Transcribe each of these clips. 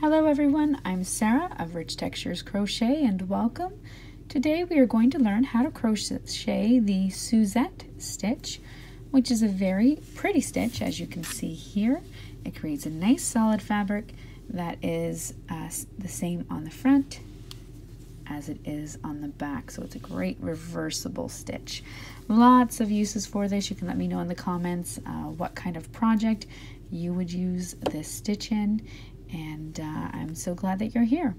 Hello everyone, I'm Sarah of Rich Textures Crochet and welcome. Today we are going to learn how to crochet the Suzette stitch, which is a very pretty stitch as you can see here. It creates a nice solid fabric that is uh, the same on the front as it is on the back. So it's a great reversible stitch. Lots of uses for this. You can let me know in the comments uh, what kind of project you would use this stitch in and uh, I'm so glad that you're here.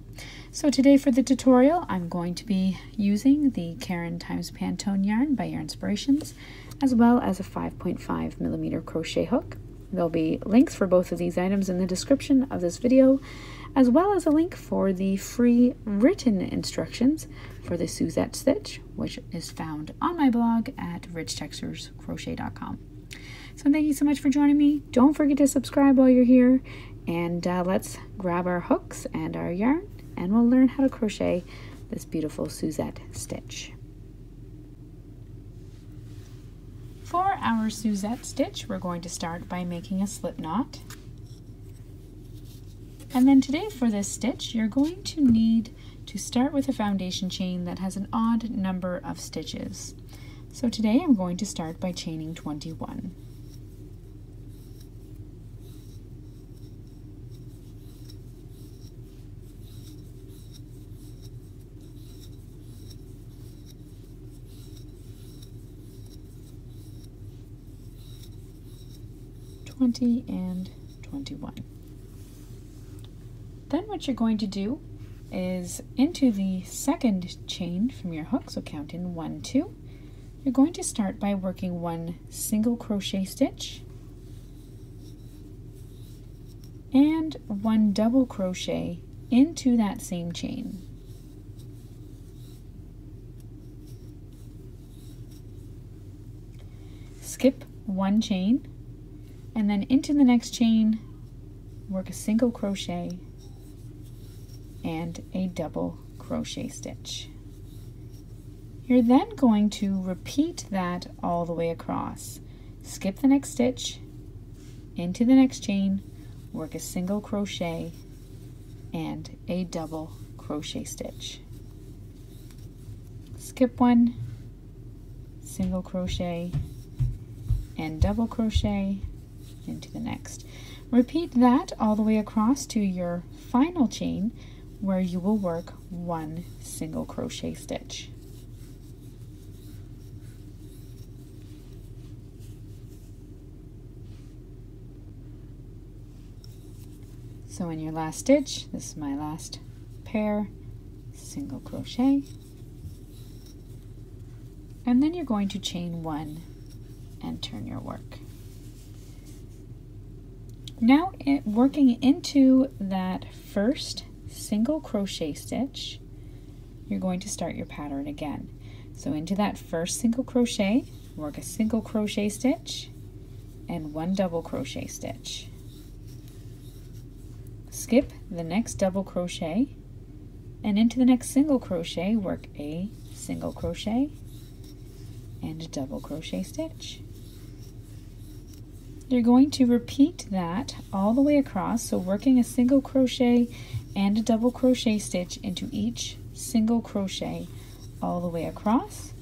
So today for the tutorial, I'm going to be using the Caron times Pantone yarn by Yarnspirations, as well as a 5.5 millimeter crochet hook. There'll be links for both of these items in the description of this video, as well as a link for the free written instructions for the Suzette stitch, which is found on my blog at richtexturescrochet.com. So thank you so much for joining me. Don't forget to subscribe while you're here and uh, let's grab our hooks and our yarn and we'll learn how to crochet this beautiful Suzette stitch. For our Suzette stitch, we're going to start by making a slip knot. And then today for this stitch, you're going to need to start with a foundation chain that has an odd number of stitches. So today I'm going to start by chaining 21. Twenty and twenty-one. Then what you're going to do is into the second chain from your hook, so count in one, two, you're going to start by working one single crochet stitch and one double crochet into that same chain. Skip one chain and then into the next chain work a single crochet and a double crochet stitch. You're then going to repeat that all the way across. Skip the next stitch, into the next chain, work a single crochet and a double crochet stitch. Skip one, single crochet and double crochet into the next. Repeat that all the way across to your final chain where you will work one single crochet stitch. So in your last stitch, this is my last pair, single crochet, and then you're going to chain one and turn your work. Now it, working into that first single crochet stitch, you're going to start your pattern again. So into that first single crochet, work a single crochet stitch and one double crochet stitch skip the next double crochet and into the next single crochet work a single crochet and a double crochet stitch. You're going to repeat that all the way across, so working a single crochet and a double crochet stitch into each single crochet all the way across.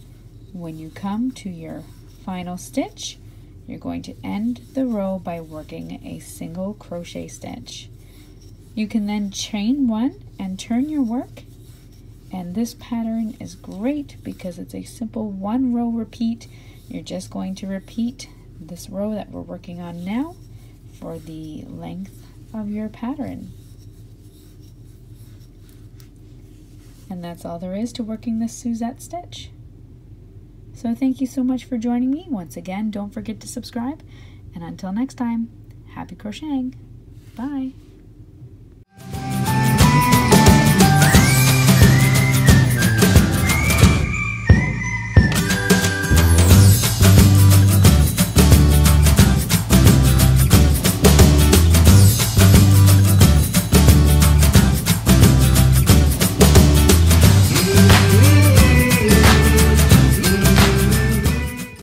When you come to your final stitch, you're going to end the row by working a single crochet stitch. You can then chain one and turn your work. And this pattern is great because it's a simple one row repeat. You're just going to repeat this row that we're working on now for the length of your pattern. And that's all there is to working this Suzette stitch. So thank you so much for joining me. Once again, don't forget to subscribe. And until next time, happy crocheting. Bye.